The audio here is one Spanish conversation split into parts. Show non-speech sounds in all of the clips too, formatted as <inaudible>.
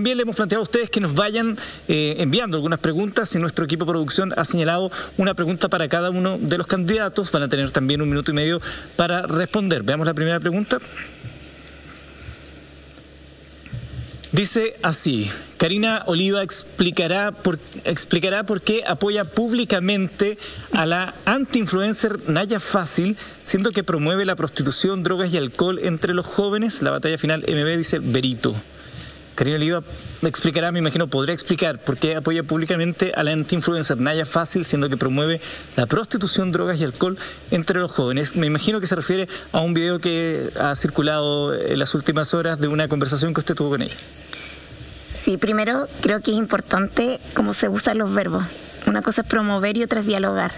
También le hemos planteado a ustedes que nos vayan eh, enviando algunas preguntas y nuestro equipo de producción ha señalado una pregunta para cada uno de los candidatos. Van a tener también un minuto y medio para responder. Veamos la primera pregunta. Dice así, Karina Oliva explicará por, explicará por qué apoya públicamente a la anti-influencer Naya Fácil, siendo que promueve la prostitución, drogas y alcohol entre los jóvenes. La batalla final MB dice Berito. Karina Oliva explicará, me imagino, podría explicar por qué apoya públicamente a la anti-influencer Naya Fácil, siendo que promueve la prostitución, drogas y alcohol entre los jóvenes. Me imagino que se refiere a un video que ha circulado en las últimas horas de una conversación que usted tuvo con ella. Sí, primero creo que es importante cómo se usan los verbos. Una cosa es promover y otra es dialogar.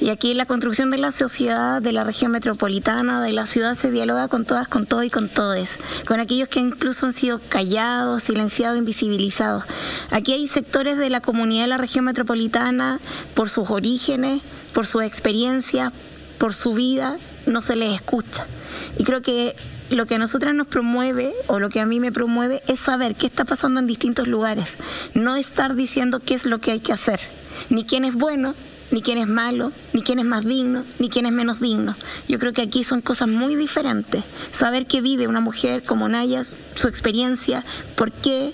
Y aquí la construcción de la sociedad, de la región metropolitana, de la ciudad, se dialoga con todas, con todo y con todes. Con aquellos que incluso han sido callados, silenciados, invisibilizados. Aquí hay sectores de la comunidad de la región metropolitana, por sus orígenes, por su experiencia, por su vida, no se les escucha. Y creo que lo que a nosotras nos promueve, o lo que a mí me promueve, es saber qué está pasando en distintos lugares. No estar diciendo qué es lo que hay que hacer, ni quién es bueno, ni quién es malo, ni quién es más digno, ni quién es menos digno. Yo creo que aquí son cosas muy diferentes. Saber qué vive una mujer como Naya, su experiencia, por qué,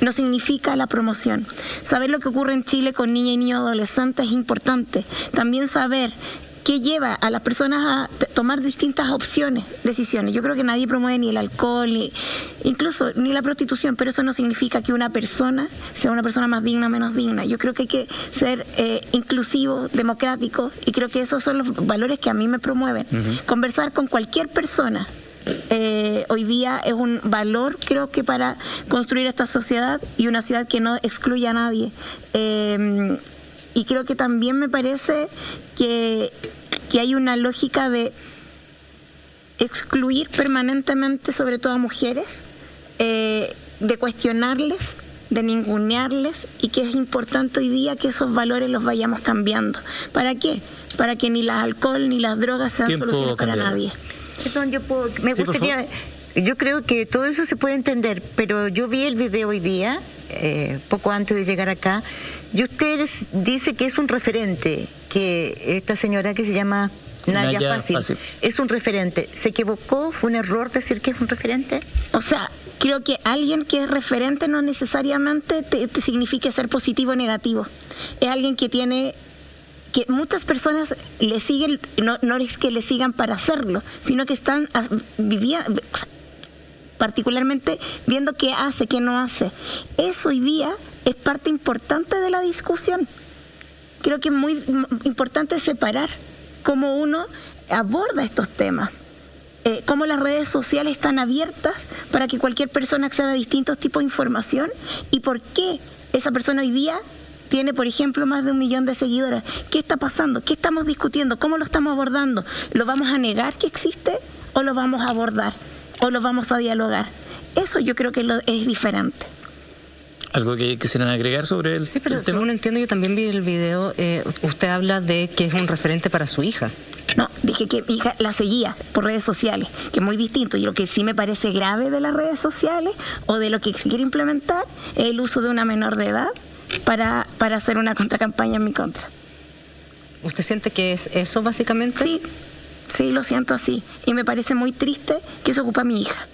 no significa la promoción. Saber lo que ocurre en Chile con niñas y niños adolescentes es importante. También saber que lleva a las personas a tomar distintas opciones, decisiones. Yo creo que nadie promueve ni el alcohol, ni incluso ni la prostitución, pero eso no significa que una persona sea una persona más digna o menos digna. Yo creo que hay que ser eh, inclusivo, democrático, y creo que esos son los valores que a mí me promueven. Conversar con cualquier persona, eh, hoy día es un valor, creo que para construir esta sociedad y una ciudad que no excluya a nadie. Eh, y creo que también me parece que, hay una lógica de excluir permanentemente, sobre todo a mujeres, eh, de cuestionarles, de ningunearles y que es importante hoy día que esos valores los vayamos cambiando. ¿Para qué? Para que ni el alcohol ni las drogas sean soluciones para nadie. Perdón, yo me gustaría, yo creo que todo eso se puede entender, pero yo vi el video hoy día, eh, poco antes de llegar acá, y usted dice que es un referente, que esta señora que se llama Nadia, Fácil, es un referente. ¿Se equivocó? ¿Fue un error decir que es un referente? O sea, creo que alguien que es referente no necesariamente te, significa ser positivo o negativo. Es alguien que tiene que muchas personas le siguen, no, no es que le sigan para hacerlo, sino que están viviendo, particularmente viendo qué hace, qué no hace. Eso hoy día es parte importante de la discusión. Creo que es muy importante separar cómo uno aborda estos temas. Eh, cómo las redes sociales están abiertas para que cualquier persona acceda a distintos tipos de información y por qué esa persona hoy día tiene, por ejemplo, más de un millón de seguidores. ¿Qué está pasando? ¿Qué estamos discutiendo? ¿Cómo lo estamos abordando? ¿Lo vamos a negar que existe o lo vamos a abordar? ¿O lo vamos a dialogar? Eso yo creo que es diferente. ¿Algo que quisieran agregar sobre el Sí, pero según entiendo, yo también vi el video, eh, usted habla de que es un referente para su hija. No, dije que mi hija la seguía por redes sociales, que es muy distinto. Y lo que sí me parece grave de las redes sociales o de lo que se quiere implementar es el uso de una menor de edad para, para hacer una contracampaña en mi contra. ¿Usted siente que es eso básicamente? Sí, sí, lo siento así. Y me parece muy triste que eso ocupa a mi hija.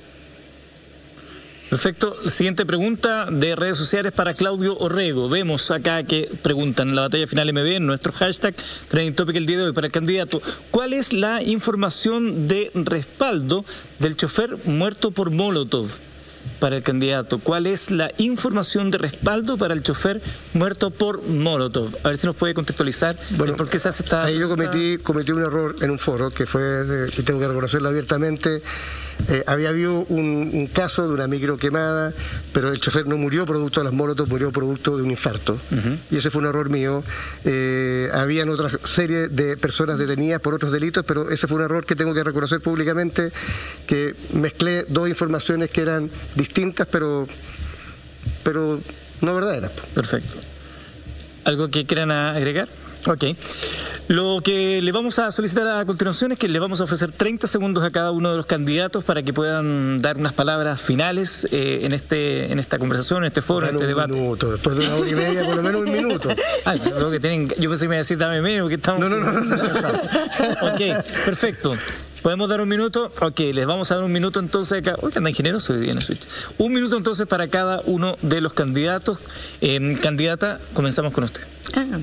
Perfecto. Siguiente pregunta de redes sociales para Claudio Orrego. Vemos acá que preguntan la batalla final MB en nuestro hashtag Trending Topic el día de hoy para el candidato. ¿Cuál es la información de respaldo del chofer muerto por Molotov? Para el candidato. ¿Cuál es la información de respaldo para el chofer muerto por Molotov? A ver si nos puede contextualizar bueno, por qué se hace esta... Ahí yo cometí, cometí un error en un foro que fue, que tengo que reconocerlo abiertamente, eh, había habido un, caso de una micro quemada, pero el chofer no murió producto de las molotov, murió producto de un infarto. Y ese fue un error mío. Eh, habían otra serie de personas detenidas por otros delitos, pero ese fue un error que tengo que reconocer públicamente, que mezclé dos informaciones que eran distintas, pero, pero no verdaderas. Perfecto. ¿Algo que quieran agregar? Ok. Lo que le vamos a solicitar a continuación es que le vamos a ofrecer 30 segundos a cada uno de los candidatos para que puedan dar unas palabras finales eh, en este en esta conversación, en este foro, en este debate. Un minuto, después de una hora y media, por lo menos un minuto. <laughs> Ay, que tienen, yo pensé que me iba a decir dame menos, porque estamos... No, no, no. no. <laughs> ok, perfecto. ¿Podemos dar un minuto? Ok, les vamos a dar un minuto entonces acá. Uy, anda ingenieroso hoy día en el Switch. Un minuto entonces para cada uno de los candidatos. Eh, candidata, comenzamos con usted. Ah.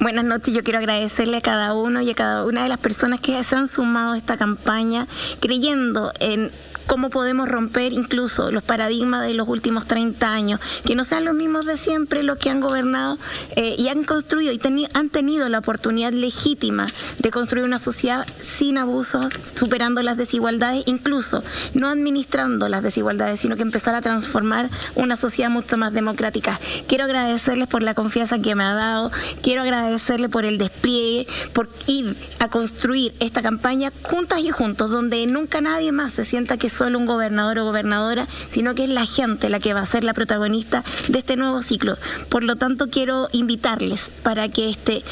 Buenas noches, yo quiero agradecerle a cada uno y a cada una de las personas que se han sumado a esta campaña creyendo en cómo podemos romper incluso los paradigmas de los últimos 30 años, que no sean los mismos de siempre los que han gobernado eh, y han construido y han tenido la oportunidad legítima de construir una sociedad sin abusos, superando las desigualdades, incluso no administrando las desigualdades, sino que empezar a transformar una sociedad mucho más democrática. Quiero agradecerles por la confianza que me ha dado, quiero agradecerle por el despliegue, por ir a construir esta campaña juntas y juntos, donde nunca nadie más se sienta que solo un gobernador o gobernadora, sino que es la gente la que va a ser la protagonista de este nuevo ciclo. Por lo tanto, quiero invitarles para que este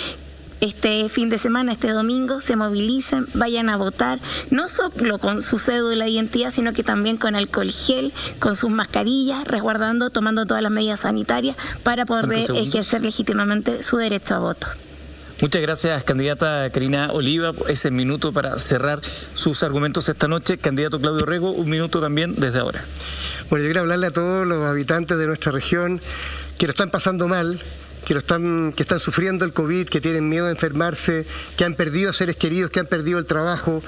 este fin de semana, este domingo, se movilicen, vayan a votar, no solo con su cédula de identidad, sino que también con alcohol gel, con sus mascarillas, resguardando, tomando todas las medidas sanitarias para poder ejercer legítimamente su derecho a voto. Muchas gracias, candidata Karina Oliva, ese minuto para cerrar sus argumentos esta noche. Candidato Claudio Rego, un minuto también desde ahora. Bueno, yo quiero hablarle a todos los habitantes de nuestra región que lo están pasando mal, que, lo están, que están sufriendo el COVID, que tienen miedo de enfermarse, que han perdido a seres queridos, que han perdido el trabajo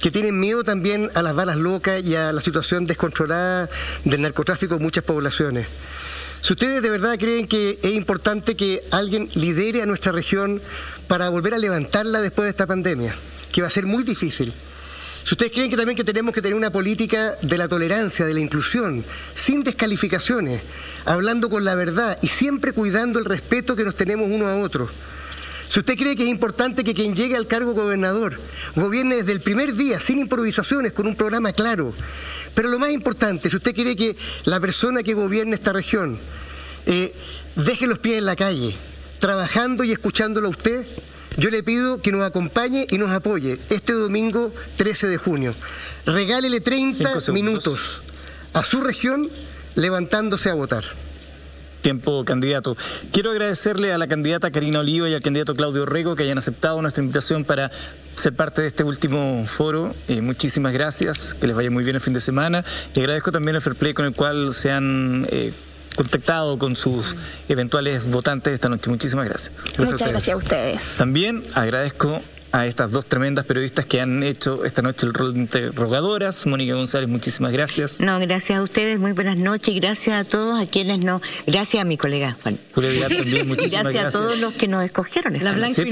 que tienen miedo también a las balas locas y a la situación descontrolada del narcotráfico en muchas poblaciones. Si ustedes de verdad creen que es importante que alguien lidere a nuestra región para volver a levantarla después de esta pandemia, que va a ser muy difícil. Si ustedes creen que también que tenemos que tener una política de la tolerancia, de la inclusión, sin descalificaciones, hablando con la verdad y siempre cuidando el respeto que nos tenemos uno a otro. Si usted cree que es importante que quien llegue al cargo gobernador gobierne desde el primer día, sin improvisaciones, con un programa claro, pero lo más importante, si usted quiere que la persona que gobierne esta región eh, deje los pies en la calle, trabajando y escuchándolo a usted, yo le pido que nos acompañe y nos apoye este domingo 13 de junio. Regálele 30 minutos a su región levantándose a votar tiempo, candidato. Quiero agradecerle a la candidata Karina Oliva y al candidato Claudio Rego que hayan aceptado nuestra invitación para ser parte de este último foro. Eh, muchísimas gracias, que les vaya muy bien el fin de semana. Y agradezco también el fair play con el cual se han... Eh, contactado con sus eventuales votantes esta noche. Muchísimas gracias. Muchas gracias a ustedes. También agradezco a estas dos tremendas periodistas que han hecho esta noche el rol de interrogadoras. Mónica González, muchísimas gracias. No, gracias a ustedes, muy buenas noches y gracias a todos a quienes no. Gracias a mi colega Juan. Julia también, muchísimas gracias. Gracias a todos los que nos escogieron. La Blanca